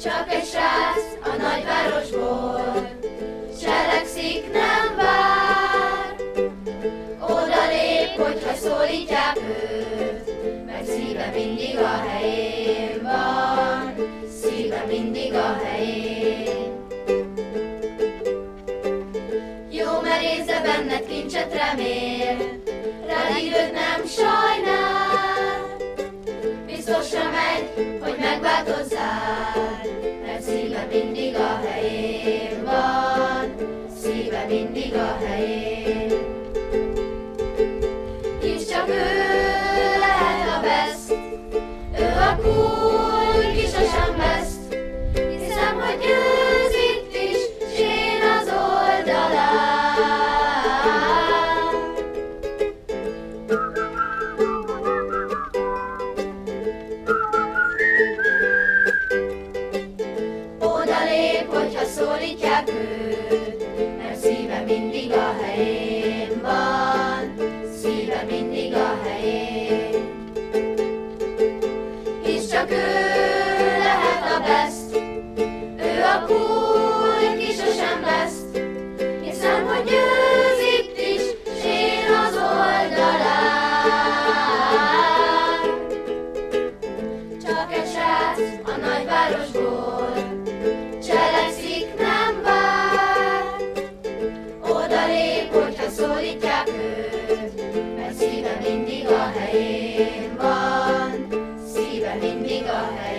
Csak egy mindig a helyén van, szíve mindig a helyén. Jó merésze benned kincset remél, rád időt nem sajnál, biztosra megy, hogy megváltozzál, mert szíve mindig a helyén van, lép, hogyha szólítják őt, mert szíve mindig a helyén van, szíve mindig a helyén. És csak ő lehet a best, szólítják őt Mert szíve mindig a helyén van. Szíve mindig a helyén